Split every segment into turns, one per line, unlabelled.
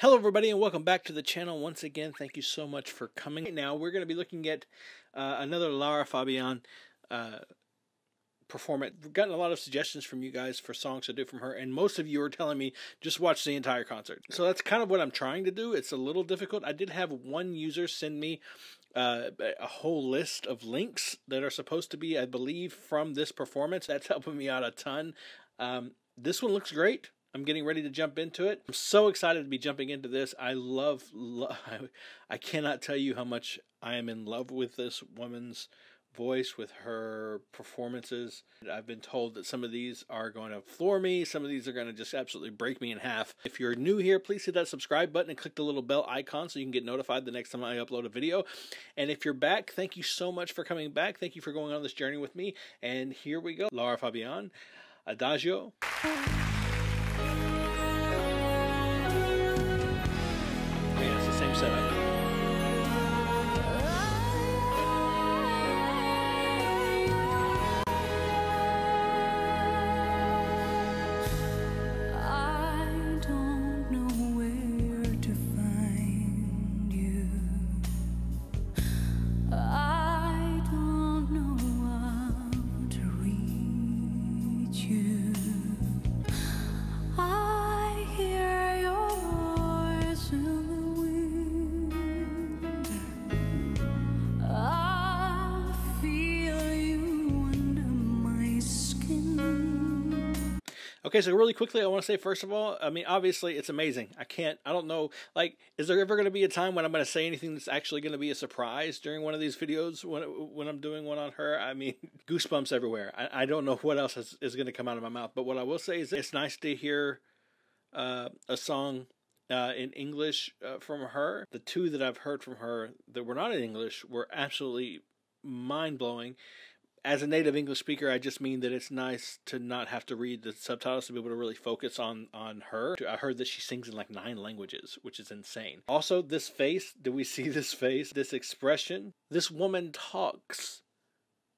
Hello, everybody, and welcome back to the channel once again. Thank you so much for coming. Now, we're going to be looking at uh, another Lara Fabian uh, performance. We've gotten a lot of suggestions from you guys for songs to do from her, and most of you are telling me just watch the entire concert. So that's kind of what I'm trying to do. It's a little difficult. I did have one user send me uh, a whole list of links that are supposed to be, I believe, from this performance. That's helping me out a ton. Um, this one looks great. I'm getting ready to jump into it. I'm so excited to be jumping into this. I love, lo- I cannot tell you how much I am in love with this woman's voice, with her performances. I've been told that some of these are going to floor me, some of these are going to just absolutely break me in half. If you're new here, please hit that subscribe button and click the little bell icon so you can get notified the next time I upload a video. And if you're back, thank you so much for coming back. Thank you for going on this journey with me. And here we go Lara Fabian, Adagio. Setup. Okay, so really quickly, I want to say first of all, I mean, obviously, it's amazing. I can't, I don't know, like, is there ever going to be a time when I'm going to say anything that's actually going to be a surprise during one of these videos when when I'm doing one on her? I mean, goosebumps everywhere. I, I don't know what else is, is going to come out of my mouth, but what I will say is it's nice to hear uh, a song uh, in English uh, from her. The two that I've heard from her that were not in English were absolutely mind blowing as a native English speaker, I just mean that it's nice to not have to read the subtitles to be able to really focus on on her. I heard that she sings in like nine languages, which is insane. Also, this face, do we see this face, this expression? This woman talks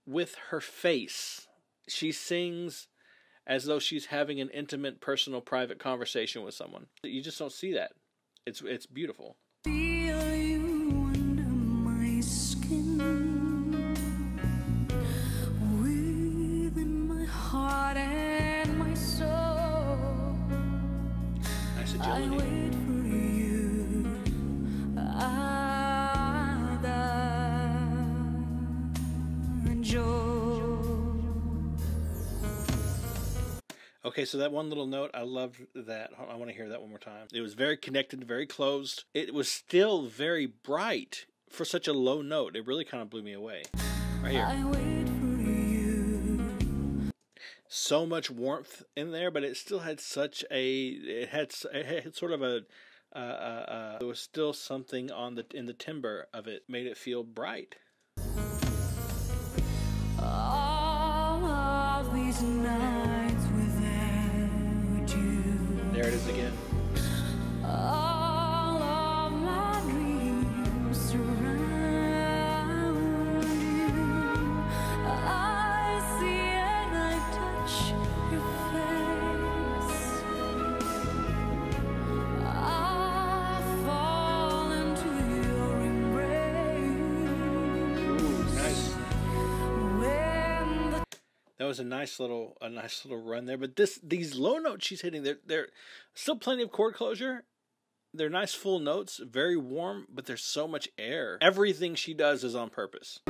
with her face. She sings as though she's having an intimate, personal, private conversation with someone. You just don't see that. It's it's beautiful. Okay, so that one little note, I loved that. I want to hear that one more time. It was very connected, very closed. It was still very bright for such a low note. It really kind of blew me away. Right here.
I wait for you.
So much warmth in there, but it still had such a it had, it had sort of a uh, uh, uh, there was still something on the in the timbre of it made it feel bright.
All of these nights.
There it is again. Uh, was a nice little a nice little run there. But this these low notes she's hitting, they're they're still plenty of cord closure. They're nice full notes, very warm, but there's so much air. Everything she does is on purpose.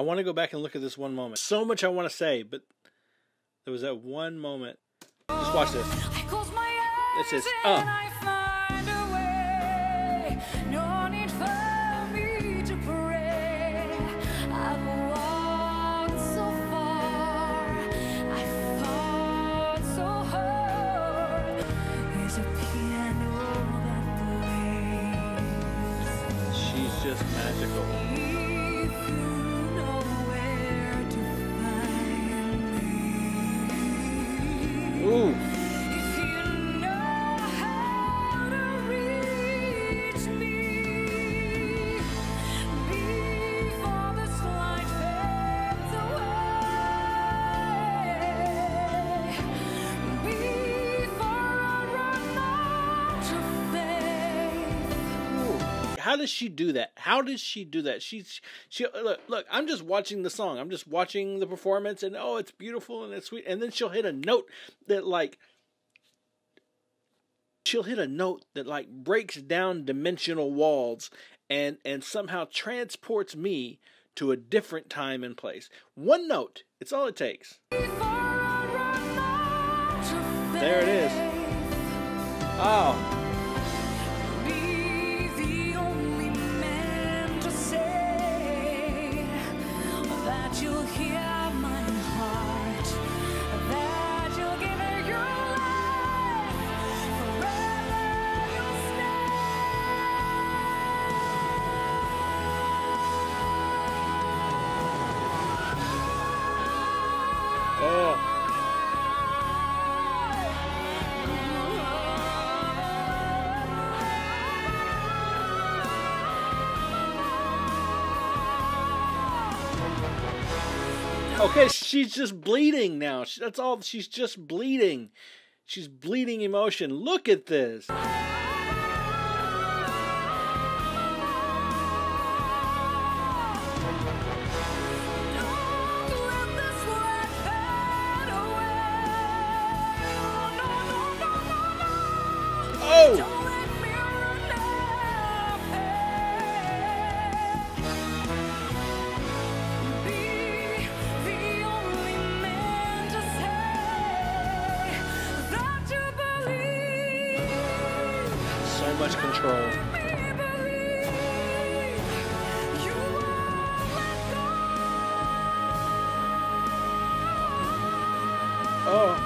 I
want to go back and look at this one moment. So much I want to say, but there was that one moment. Just watch this.
I close my eyes
This is
and
uh.
I find a How
does she do that? How does she do that? She she look look. I'm just watching the song. I'm just watching the performance, and oh, it's beautiful and it's sweet. And then she'll hit a note that like she'll hit a note that like breaks down dimensional walls and and somehow transports me to a different time and place. One note. It's all it takes. There it is. Oh, Okay, she's just bleeding now. That's all. She's just bleeding. She's bleeding emotion. Look at this. Much control. Oh,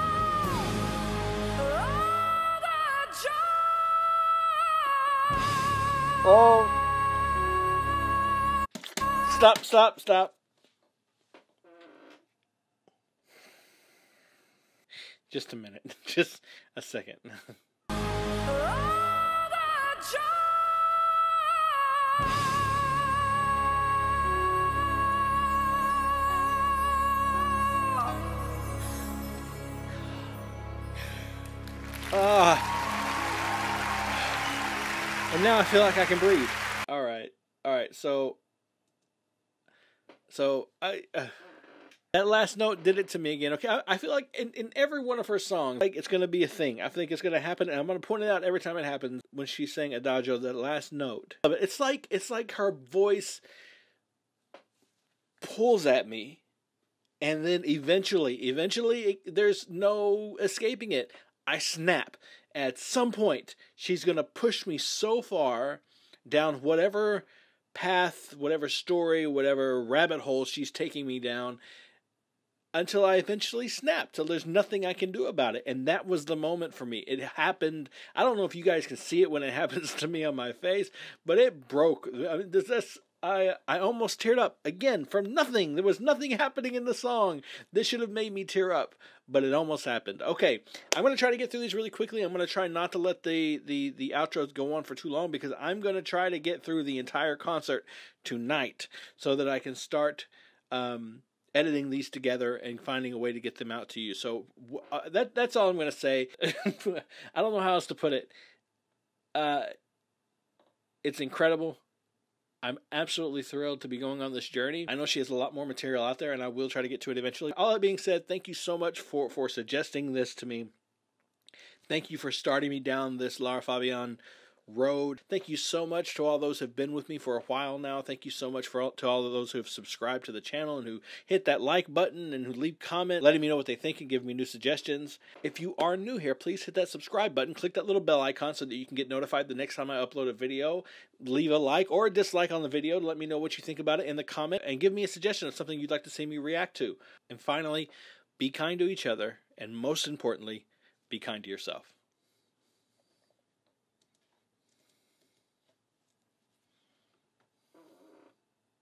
oh.
Stop! Stop! Stop! Just a minute. Just a second. Ah. And now I feel like I can breathe. All right. All right. So so I uh, that last note did it to me again. Okay, I, I feel like in, in every one of her songs, like it's gonna be a thing. I think it's gonna happen, and I'm gonna point it out every time it happens when she sang Adagio. That last note, it's like it's like her voice pulls at me, and then eventually, eventually, it, there's no escaping it. I snap. At some point, she's gonna push me so far down whatever path, whatever story, whatever rabbit hole she's taking me down until I eventually snap, till there's nothing I can do about it. And that was the moment for me. It happened. I don't know if you guys can see it when it happens to me on my face, but it broke. I mean, this, this I I almost teared up again from nothing. There was nothing happening in the song. This should have made me tear up, but it almost happened. Okay, I'm gonna try to get through these really quickly. I'm gonna try not to let the the the outros go on for too long because I'm gonna try to get through the entire concert tonight so that I can start. Um, editing these together and finding a way to get them out to you. So uh, that that's all I'm going to say. I don't know how else to put it. Uh, it's incredible. I'm absolutely thrilled to be going on this journey. I know she has a lot more material out there, and I will try to get to it eventually. All that being said, thank you so much for for suggesting this to me. Thank you for starting me down this Lara Fabian road. Thank you so much to all those who have been with me for a while now. Thank you so much for all, to all of those who have subscribed to the channel and who hit that like button and who leave comment letting me know what they think and give me new suggestions. If you are new here, please hit that subscribe button, click that little bell icon so that you can get notified the next time I upload a video. Leave a like or a dislike on the video to let me know what you think about it in the comment and give me a suggestion of something you'd like to see me react to. And finally, be kind to each other and most importantly, be kind to yourself.